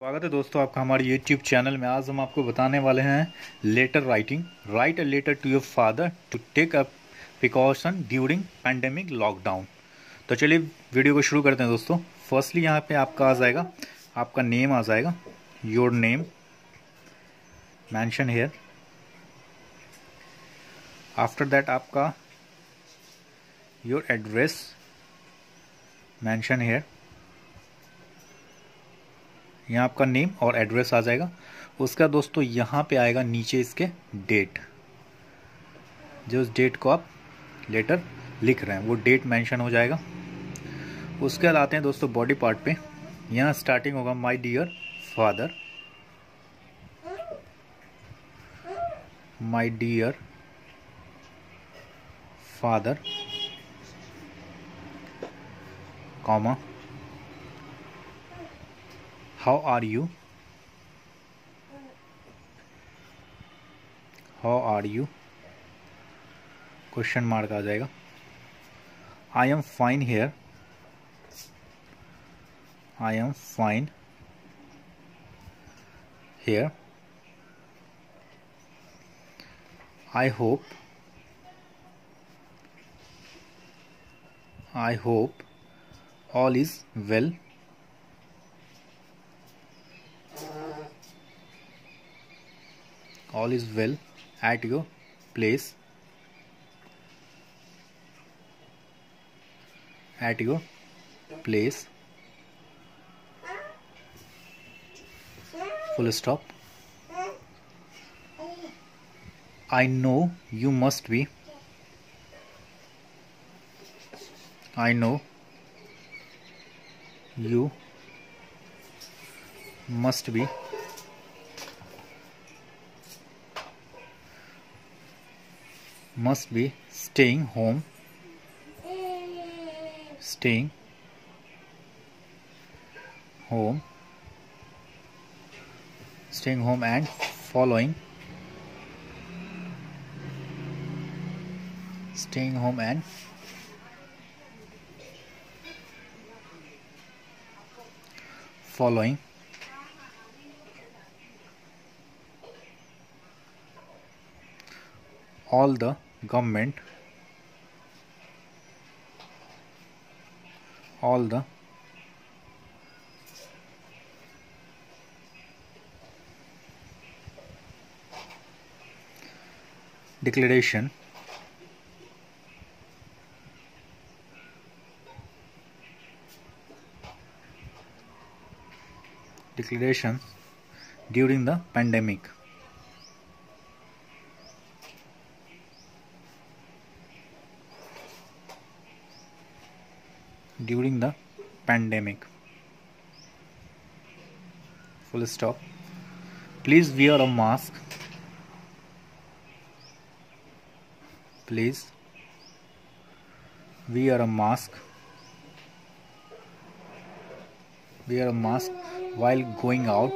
स्वागत है दोस्तों आपका हमारे YouTube चैनल में। आज हम आपको बताने वाले हैं letter writing write a letter to your father to take a precaution during pandemic lockdown तो चलिए वीडियो को शुरू करते हैं दोस्तों। फर्स्टली यहाँ पे आपका आ जाएगा। आपका नेम आ जाएगा। Your name mention here after that आपका योर एड्रेस मैंशन हेयर यहाँ आपका नेम और एड्रेस आ जाएगा। उसका दोस्तों यहाँ पे आएगा नीचे इसके डेट जो उस डेट को आप लेटर लिख रहे हैं, वो डेट मेंशन हो जाएगा। उसके बाद आते हैं दोस्तों बॉडी पार्ट पे। यहाँ स्टार्टिंग होगा my dear father my dear father comma how are you how are you question mark आ जाएगा I am fine here I am fine here I hope I hope all is well All is well at your place. At your place. Full stop. I know you must be. I know you must be must be staying home. Staying home. Staying home and following. Staying home and following. All the government all the declaration declarations during the pandemic during the pandemic. Full stop. Please wear a mask. Please wear a mask. Wear a mask while going out.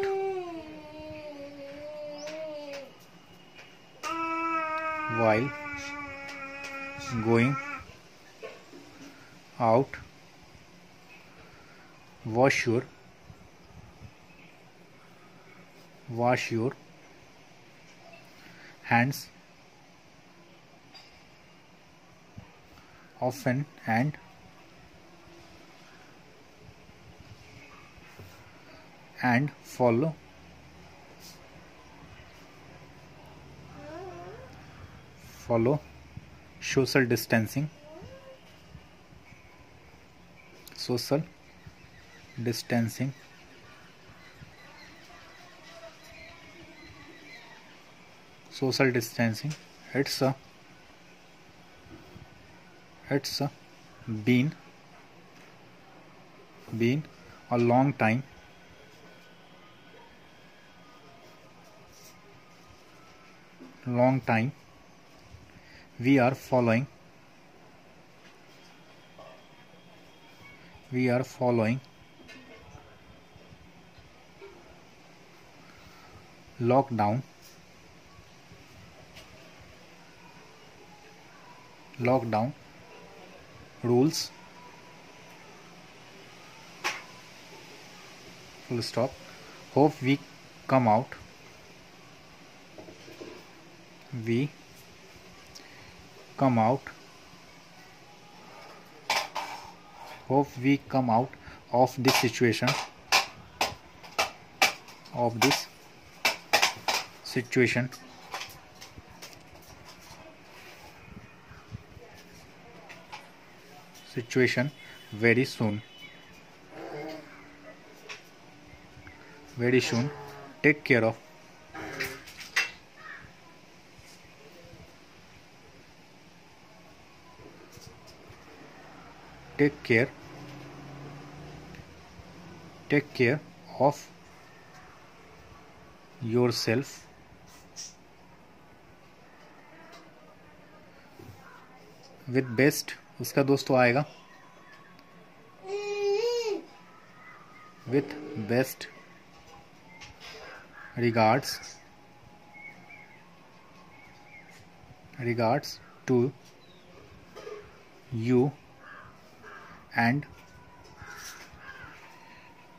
While going out wash your wash your hands. Often and and follow. Follow. Social distancing. Social distancing. Social distancing. It's a it's a been been a long time. Long time. We are following. We are following lockdown. Lockdown rules. Full stop. Hope we come out. We come out. Hope we come out of this situation. Of this situation. Situation. Very soon. Very soon. Take care of. Take care. Take care of yourself with best उसका दोस्तों आएगा। With best regards regards to you and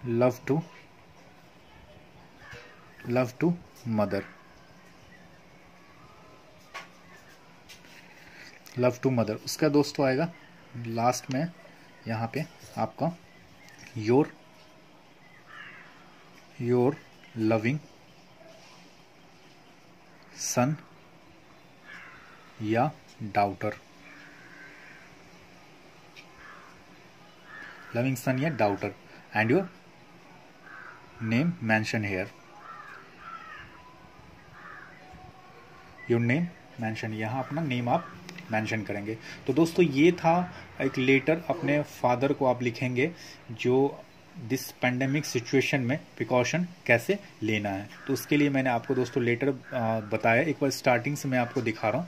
love to love to mother love to mother. उसका दोस्तों आएगा last में यहाँ पे आपका। योर योर लविंग सन या डाउटर। लविंग सन या daughter. And your name mention here your name mention यहाँ अपना नेम आप मेंशन करेंगे। तो दोस्तों, ये था एक लेटर अपने फादर को आप लिखेंगे, जो दिस पेंडेमिक सिचुएशन में प्रिकॉशन कैसे लेना है। तो उसके लिए मैंने आपको दोस्तों लेटर बताया। एक बार स्टार्टिंग से मैं आपको दिखा रहा हूँ।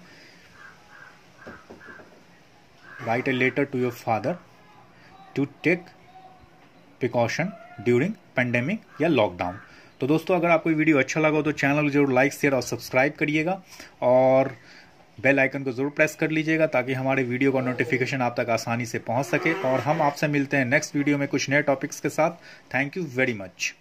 Write a letter to your father to take precaution during pandemic या लॉकडाउन तो दोस्तों, अगर आपको वीडियो अच्छा लगा हो तो चैनल को ज़रूर लाइक शेयर और सब्सक्राइब करिएगा। और बेल आइकन को ज़रूर प्रेस कर लीजिएगा ताकि हमारे वीडियो का नोटिफिकेशन आप तक आसानी से पहुँच सके। और हम आपसे मिलते हैं नेक्स्ट वीडियो में कुछ नए टॉपिक्स के साथ। Thank you very much